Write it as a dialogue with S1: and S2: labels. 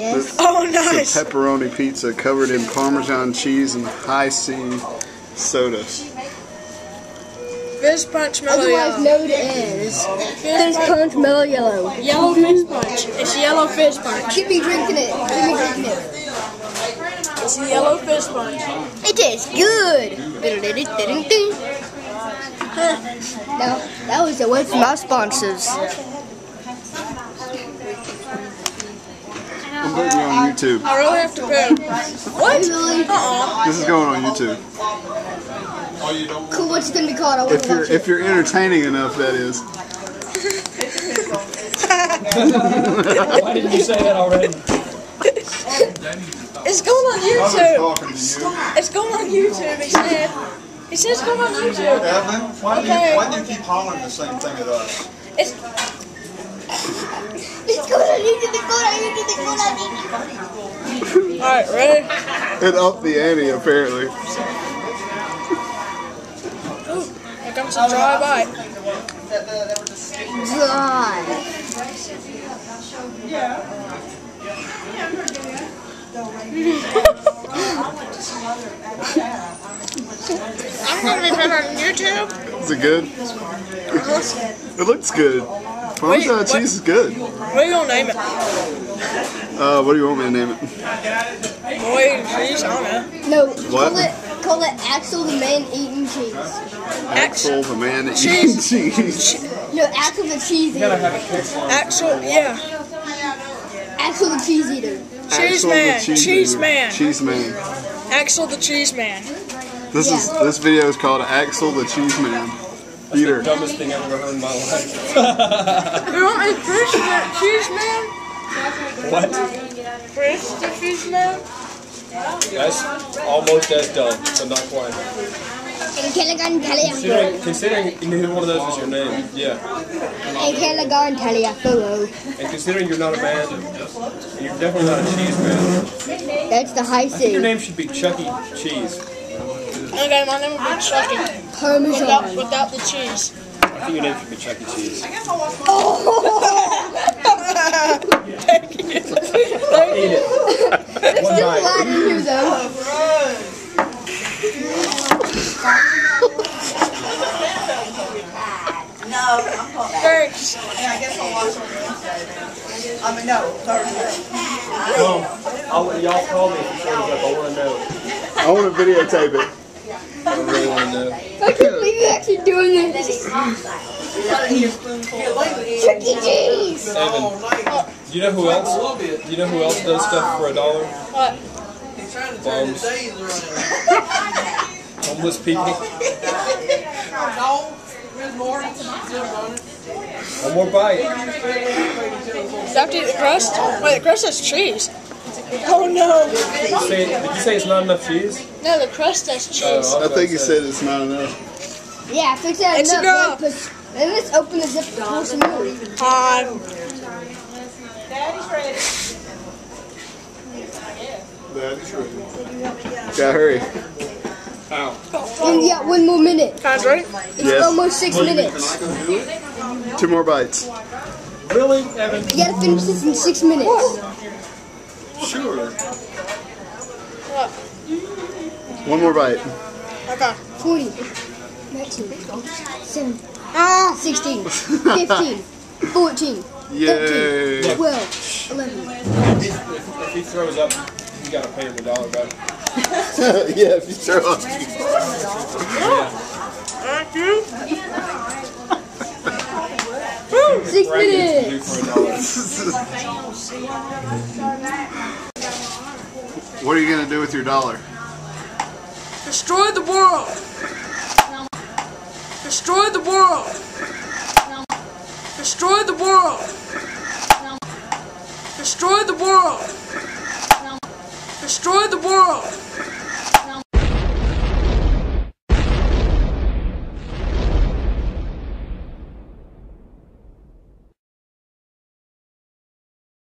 S1: Yes.
S2: Oh,
S3: It's a
S2: nice.
S3: pepperoni pizza covered in Parmesan cheese and Hi-C soda.
S2: Fizz punch mellow
S1: Otherwise
S2: yellow.
S1: known as Fizz Punch Mellow Yellow.
S2: Yellow fizz punch. It's yellow fizz punch.
S1: Keep me drinking it. Keep me drinking it.
S2: It's yellow fizz punch.
S1: It tastes good. Now, that was a word from our sponsors.
S3: Putting you on YouTube.
S2: I really have to poo. What? Uh-uh.
S3: This is going on YouTube.
S1: Cool, what's it gonna be called? I
S3: If you're if you're entertaining enough, that is.
S4: Why didn't you say that already?
S2: It's going on YouTube.
S3: talking to you.
S2: It's going on YouTube, he said. He said it's going on YouTube.
S5: Evan, why do you,
S2: Okay.
S5: why do you keep hollering the same thing at us?
S2: It's alright, ready?
S3: It upped the ante apparently.
S2: Here comes a dry bite.
S1: Dry.
S2: I'm gonna be put on YouTube.
S3: Is it good? It looks good. Parmesan
S2: Wait,
S3: cheese is good.
S2: What are you gonna name it?
S3: Uh, what do you want me to name it?
S2: Boy, cheese, I don't know.
S1: No,
S3: What?
S1: call it call it Axel the man eating cheese.
S3: Axel, the man that
S2: Cheese.
S3: cheese.
S1: No, Axel the cheese eater.
S4: have a kick.
S2: Actual, yeah.
S1: Axel the cheese eater.
S2: Cheese
S3: Axel,
S2: man. Cheese
S3: eater.
S2: man.
S3: Cheese man.
S2: Axel the cheese man.
S3: This is this video is called Axel the Cheese Man. Eater.
S4: Dumbest thing I've ever heard in my life.
S2: You want me to Chris the cheese man?
S4: what?
S2: Chris the cheese man?
S4: That's almost as dumb, but not quite.
S1: And Callaghan
S4: Considering, considering neither one of those is your name, yeah.
S1: And Callaghan Taliaferro.
S4: And considering you're not a man, you're definitely not a cheese man,
S1: That's the high
S4: I think your name should be Chucky Cheese.
S2: Okay, my name will be Chucky. Without,
S1: Parmesan.
S2: without the cheese.
S4: I think your name should be Chucky Cheese.
S2: Thank you.
S4: Eat it. One
S1: Still
S4: bite.
S1: alive here though.
S2: Thanks.
S6: I guess I'll mean, no, Thursday.
S4: Well, I'll let y'all call me if it shows up. I want to know.
S3: I want to videotape it.
S4: I really want to know.
S1: I can't believe you're actually doing this. Chuck E. Cheese.
S4: Evan, do you know who else? Do you know who else does stuff for a dollar?
S2: What?
S4: Bums. Homeless people. One more bite.
S2: Is that the crust? Wait, the crust has cheese. Oh no.
S4: Did you say, did you say it's not enough cheese?
S2: No, the crust has oh, cheese.
S4: Oh,
S3: I think you said it's not enough.
S1: Yeah, fix that
S2: It's
S1: up.
S2: enough.
S1: Then put- let's open the zip to pour some more.
S2: Time.
S3: That's right. Gotta hurry.
S1: And you got one more minute.
S2: Can I drink?
S1: It's
S3: Yes.
S1: almost six minutes.
S3: Two more bites.
S4: Really, Evan?
S1: You gotta finish this in six minutes.
S3: Sure.
S2: What?
S3: One more bite.
S2: Okay.
S1: 20, 19, 7,
S2: Ah.
S1: 16, 15, 14,
S3: Yay.
S1: 13, 12, 11.
S4: If he throws up, you gotta pay him a dollar back.
S3: yeah, if you throw up.
S2: Thank you.
S1: Six
S4: Brackets to do
S1: minutes.
S3: What are you gonna do with your dollar?
S2: Destroy the world. Destroy the world. Destroy the world. Destroy the world. Destroy the world.